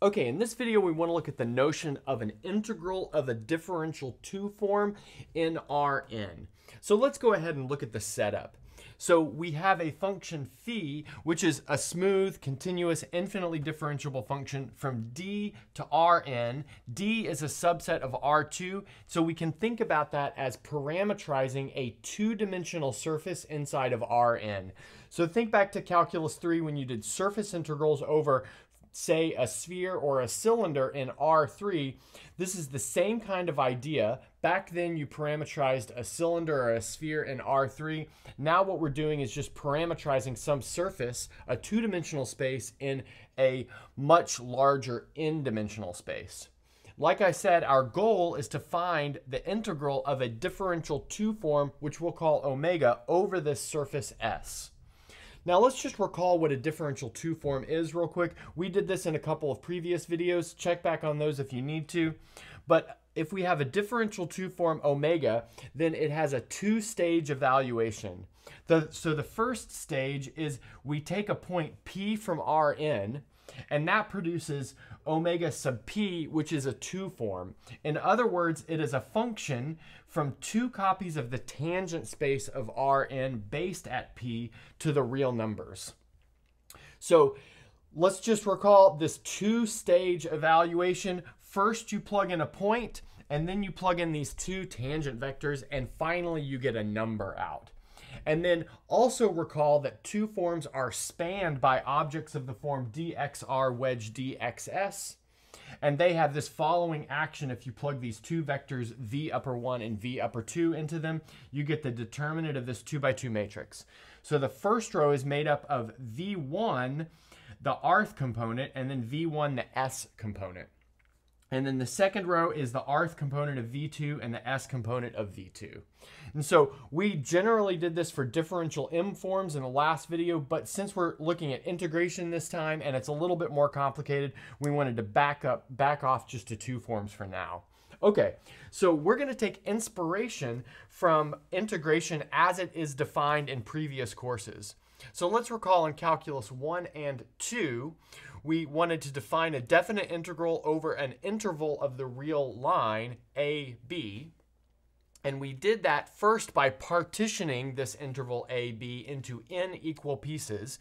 Okay, in this video, we want to look at the notion of an integral of a differential two form in Rn. So let's go ahead and look at the setup. So we have a function phi, which is a smooth, continuous, infinitely differentiable function from D to Rn. D is a subset of R2, so we can think about that as parametrizing a two-dimensional surface inside of Rn. So think back to Calculus 3 when you did surface integrals over say a sphere or a cylinder in R3, this is the same kind of idea. Back then you parametrized a cylinder or a sphere in R3. Now what we're doing is just parametrizing some surface, a two-dimensional space in a much larger n-dimensional space. Like I said, our goal is to find the integral of a differential two form, which we'll call omega, over this surface S. Now let's just recall what a differential two form is real quick. We did this in a couple of previous videos. Check back on those if you need to. But if we have a differential two form omega, then it has a two stage evaluation. The, so the first stage is we take a point P from Rn, and that produces omega sub p, which is a two form. In other words, it is a function from two copies of the tangent space of Rn based at p to the real numbers. So let's just recall this two-stage evaluation. First, you plug in a point, and then you plug in these two tangent vectors, and finally you get a number out. And then also recall that two forms are spanned by objects of the form dxr wedge dxs. And they have this following action. If you plug these two vectors, v upper 1 and v upper 2 into them, you get the determinant of this 2 by 2 matrix. So the first row is made up of v1, the rth component, and then v1, the s component. And then the second row is the rth component of V2 and the s component of V2. And so we generally did this for differential M forms in the last video, but since we're looking at integration this time and it's a little bit more complicated, we wanted to back up, back off just to two forms for now. Okay, so we're going to take inspiration from integration as it is defined in previous courses. So let's recall in Calculus 1 and 2, we wanted to define a definite integral over an interval of the real line, AB. And we did that first by partitioning this interval AB into n equal pieces.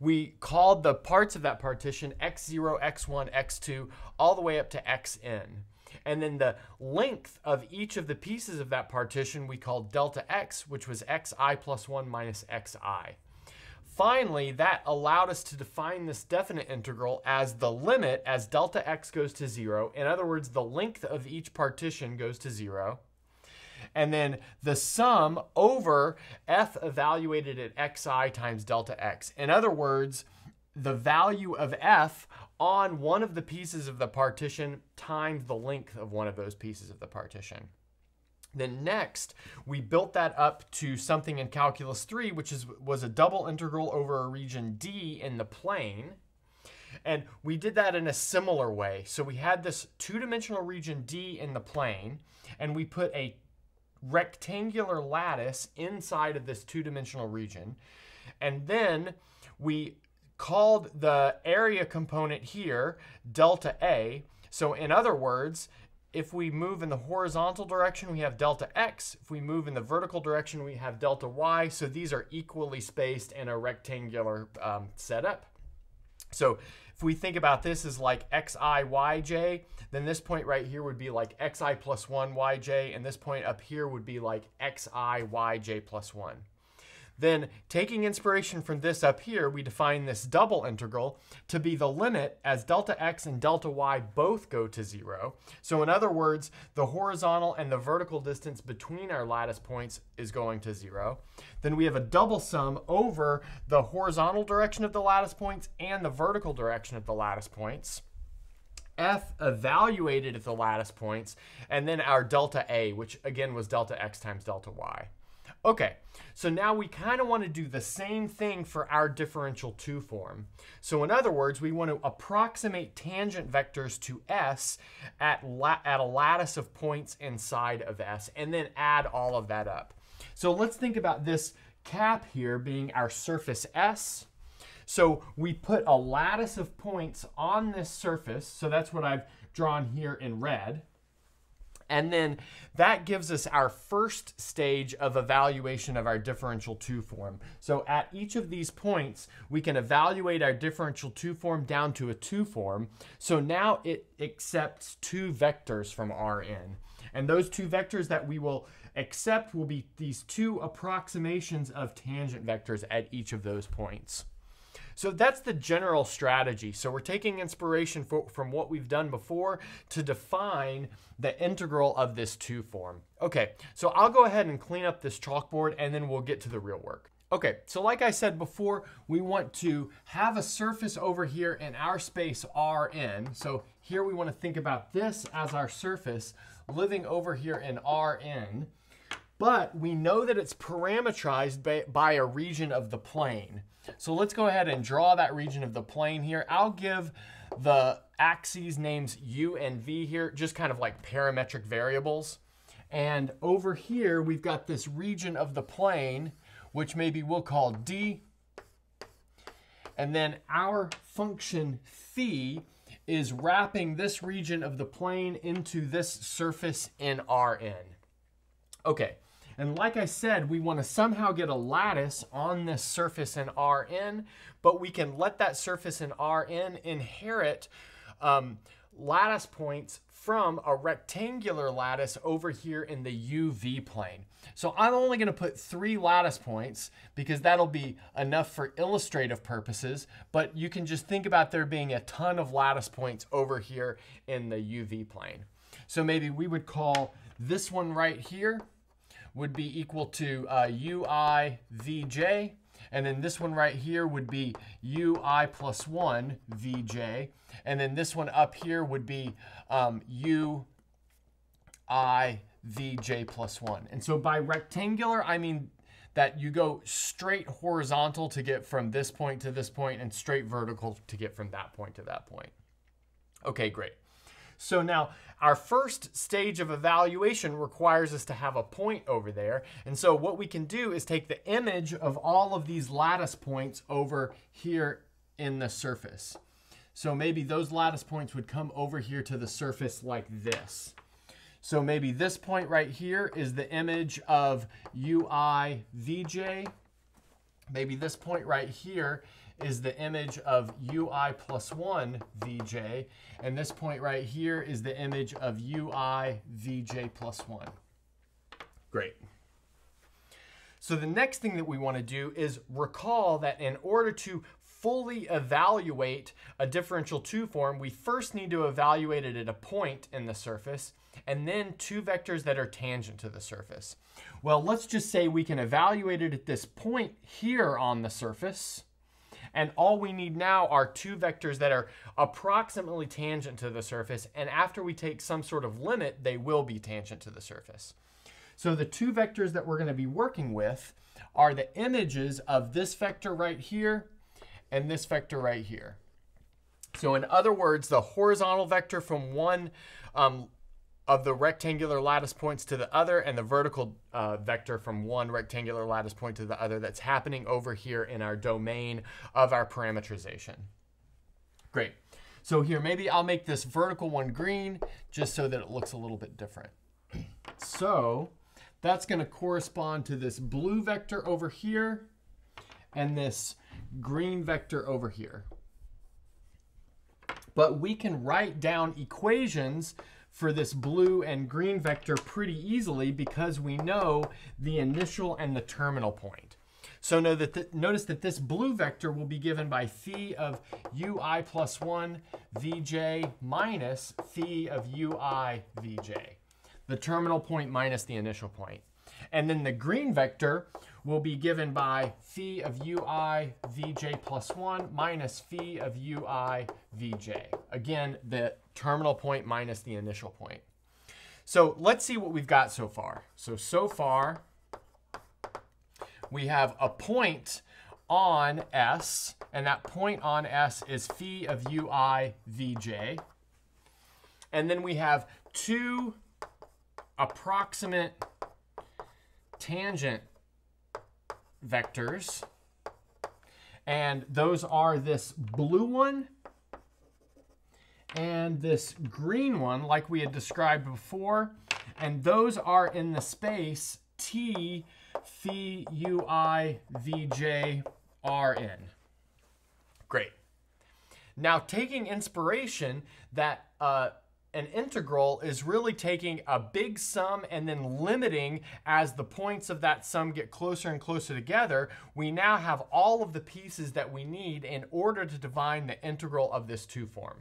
We called the parts of that partition x0, x1, x2, all the way up to xn. And then the length of each of the pieces of that partition we called delta x, which was xi plus 1 minus xi. Finally, that allowed us to define this definite integral as the limit as delta x goes to 0. In other words, the length of each partition goes to 0. And then the sum over f evaluated at xi times delta x. In other words, the value of f on one of the pieces of the partition times the length of one of those pieces of the partition. Then next, we built that up to something in Calculus 3, which is, was a double integral over a region D in the plane. And we did that in a similar way. So we had this two-dimensional region D in the plane, and we put a rectangular lattice inside of this two-dimensional region. And then we called the area component here delta A. So in other words, if we move in the horizontal direction, we have delta x. If we move in the vertical direction, we have delta y. So these are equally spaced in a rectangular um, setup. So if we think about this as like xi, yj, then this point right here would be like xi plus 1 yj, and this point up here would be like xi, yj plus 1. Then taking inspiration from this up here, we define this double integral to be the limit as delta x and delta y both go to zero. So in other words, the horizontal and the vertical distance between our lattice points is going to zero. Then we have a double sum over the horizontal direction of the lattice points and the vertical direction of the lattice points f evaluated at the lattice points, and then our delta a, which again was delta x times delta y. Okay, so now we kind of want to do the same thing for our differential two form. So in other words, we want to approximate tangent vectors to S at, at a lattice of points inside of S and then add all of that up. So let's think about this cap here being our surface S. So we put a lattice of points on this surface. So that's what I've drawn here in red. And then that gives us our first stage of evaluation of our differential two form. So at each of these points, we can evaluate our differential two form down to a two form. So now it accepts two vectors from Rn. And those two vectors that we will accept will be these two approximations of tangent vectors at each of those points. So that's the general strategy. So we're taking inspiration for, from what we've done before to define the integral of this two form. Okay, so I'll go ahead and clean up this chalkboard and then we'll get to the real work. Okay, so like I said before, we want to have a surface over here in our space Rn. So here we want to think about this as our surface living over here in Rn. But we know that it's parametrized by, by a region of the plane. So let's go ahead and draw that region of the plane here. I'll give the axes names u and v here, just kind of like parametric variables. And over here, we've got this region of the plane, which maybe we'll call d. And then our function phi is wrapping this region of the plane into this surface in Rn. Okay, and like I said, we want to somehow get a lattice on this surface in Rn, but we can let that surface in Rn inherit um, lattice points from a rectangular lattice over here in the UV plane. So I'm only going to put three lattice points because that'll be enough for illustrative purposes, but you can just think about there being a ton of lattice points over here in the UV plane. So maybe we would call this one right here would be equal to uh, ui vj. And then this one right here would be ui plus 1 vj. And then this one up here would be um, ui vj plus 1. And so by rectangular, I mean that you go straight horizontal to get from this point to this point and straight vertical to get from that point to that point. Okay, great. So now our first stage of evaluation requires us to have a point over there. And so what we can do is take the image of all of these lattice points over here in the surface. So maybe those lattice points would come over here to the surface like this. So maybe this point right here is the image of UI VJ. Maybe this point right here is the image of ui plus 1 vj, and this point right here is the image of ui vj plus 1. Great. So the next thing that we want to do is recall that in order to fully evaluate a differential two form, we first need to evaluate it at a point in the surface, and then two vectors that are tangent to the surface. Well, let's just say we can evaluate it at this point here on the surface, and all we need now are two vectors that are approximately tangent to the surface. And after we take some sort of limit, they will be tangent to the surface. So the two vectors that we're going to be working with are the images of this vector right here and this vector right here. So in other words, the horizontal vector from one um, of the rectangular lattice points to the other and the vertical uh, vector from one rectangular lattice point to the other that's happening over here in our domain of our parametrization. Great. So here, maybe I'll make this vertical one green just so that it looks a little bit different. So that's going to correspond to this blue vector over here and this green vector over here. But we can write down equations for this blue and green vector pretty easily because we know the initial and the terminal point. So know that notice that this blue vector will be given by phi of ui plus 1 vj minus phi of ui vj. The terminal point minus the initial point. And then the green vector will be given by phi of ui vj plus 1 minus phi of ui vj. Again, the terminal point minus the initial point. So let's see what we've got so far. So, so far, we have a point on S, and that point on S is phi of ui vj. And then we have two approximate tangent vectors. And those are this blue one and this green one, like we had described before. And those are in the space T phi. Great. Now, taking inspiration that uh, an integral is really taking a big sum and then limiting as the points of that sum get closer and closer together, we now have all of the pieces that we need in order to define the integral of this two form.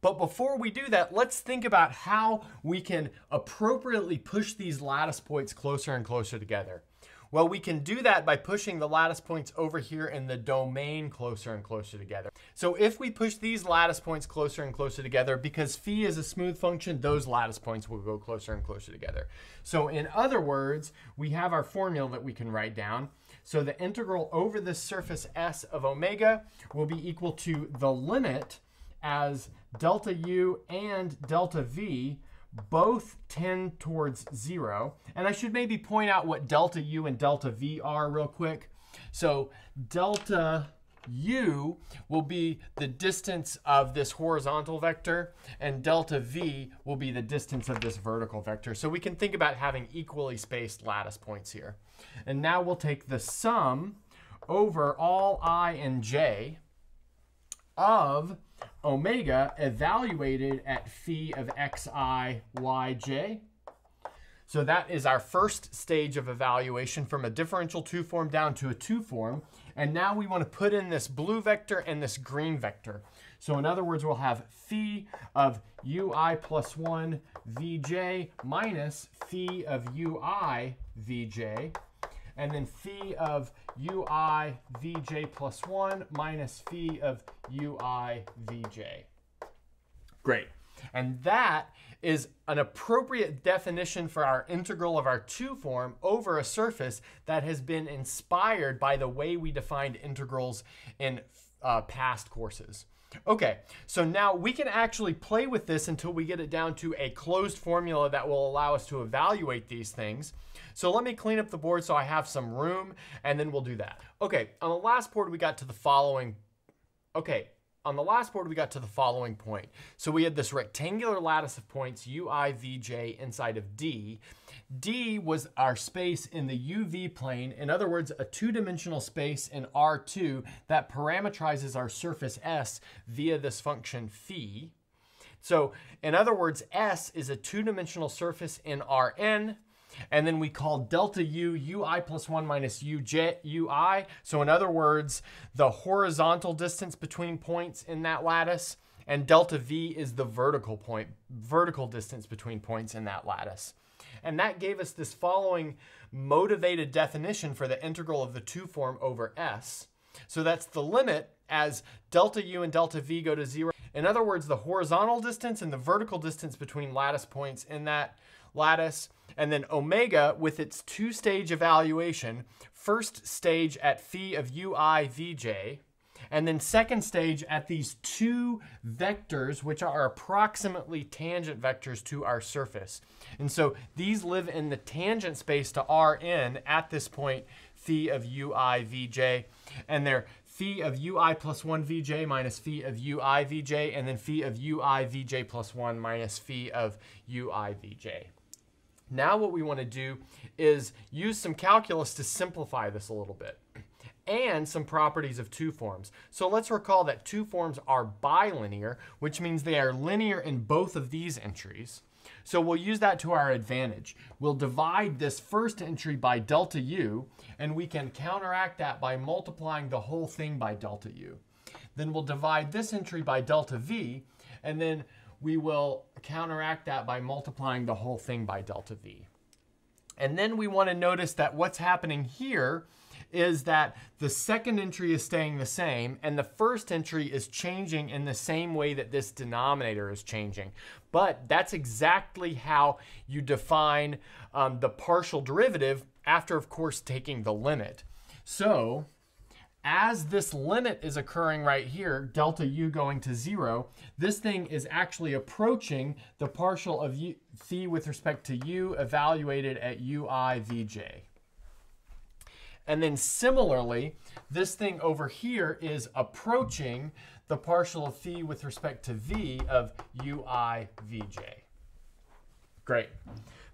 But before we do that, let's think about how we can appropriately push these lattice points closer and closer together. Well, we can do that by pushing the lattice points over here in the domain closer and closer together. So if we push these lattice points closer and closer together, because phi is a smooth function, those lattice points will go closer and closer together. So in other words, we have our formula that we can write down. So the integral over the surface S of omega will be equal to the limit as delta U and delta V both tend towards zero. And I should maybe point out what delta U and delta V are real quick. So delta U will be the distance of this horizontal vector, and delta V will be the distance of this vertical vector. So we can think about having equally spaced lattice points here. And now we'll take the sum over all i and j of omega evaluated at phi of xi, yj. So that is our first stage of evaluation from a differential two form down to a two form. And now we want to put in this blue vector and this green vector. So in other words, we'll have phi of ui plus 1 vj minus phi of ui vj and then phi of ui vj plus 1 minus phi of ui vj. Great. And that is an appropriate definition for our integral of our two form over a surface that has been inspired by the way we defined integrals in uh, past courses. Okay, so now we can actually play with this until we get it down to a closed formula that will allow us to evaluate these things. So let me clean up the board so I have some room and then we'll do that. Okay, on the last board we got to the following. Okay, on the last board we got to the following point. So we had this rectangular lattice of points ui, vj inside of D. D was our space in the UV plane, in other words, a two-dimensional space in R2 that parametrizes our surface S via this function phi. So in other words, S is a two-dimensional surface in Rn, and then we call delta U ui plus 1 minus uj, ui. So in other words, the horizontal distance between points in that lattice, and delta V is the vertical point, vertical distance between points in that lattice. And that gave us this following motivated definition for the integral of the two form over S. So that's the limit as delta U and delta V go to zero. In other words, the horizontal distance and the vertical distance between lattice points in that lattice. And then omega with its two-stage evaluation, first stage at phi of ui vj, and then second stage at these two vectors, which are approximately tangent vectors to our surface. And so these live in the tangent space to Rn at this point, phi of ui vj, and they're phi of ui plus 1 vj minus phi of ui vj, and then phi of ui vj plus 1 minus phi of ui vj. Now what we want to do is use some calculus to simplify this a little bit and some properties of two forms. So let's recall that two forms are bilinear, which means they are linear in both of these entries. So we'll use that to our advantage. We'll divide this first entry by delta u, and we can counteract that by multiplying the whole thing by delta u. Then we'll divide this entry by delta v, and then we will counteract that by multiplying the whole thing by delta v. And then we want to notice that what's happening here is that the second entry is staying the same and the first entry is changing in the same way that this denominator is changing. But that's exactly how you define um, the partial derivative after, of course, taking the limit. So as this limit is occurring right here, delta u going to zero, this thing is actually approaching the partial of u, phi with respect to u evaluated at ui vj. And then similarly, this thing over here is approaching the partial of phi with respect to v of ui vj. Great.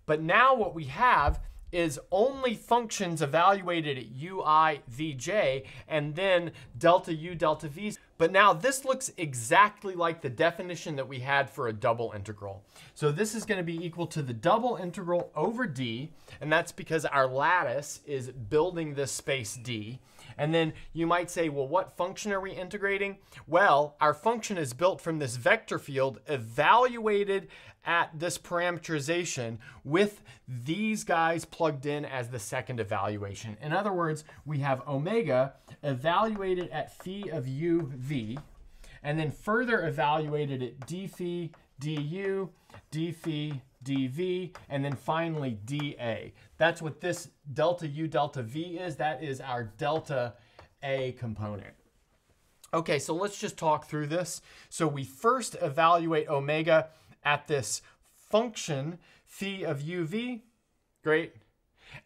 But now what we have is only functions evaluated at ui vj and then delta u delta v. But now this looks exactly like the definition that we had for a double integral. So this is going to be equal to the double integral over d, and that's because our lattice is building this space d. And then you might say, well, what function are we integrating? Well, our function is built from this vector field evaluated at this parameterization with these guys plugged in as the second evaluation. In other words, we have omega evaluated at phi of u v, and then further evaluated at d phi du, d phi dv, and then finally dA. That's what this delta u delta v is. That is our delta A component. Okay, so let's just talk through this. So we first evaluate omega at this function phi of uv. Great.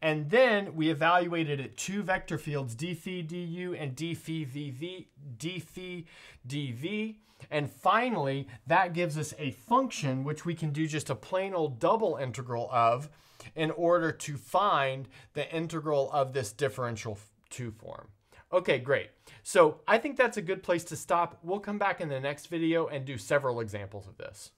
And then we evaluated at two vector fields, d phi du and d phi vv, d phi dv. And finally, that gives us a function which we can do just a plain old double integral of in order to find the integral of this differential 2 form. Okay, great. So I think that's a good place to stop. We'll come back in the next video and do several examples of this.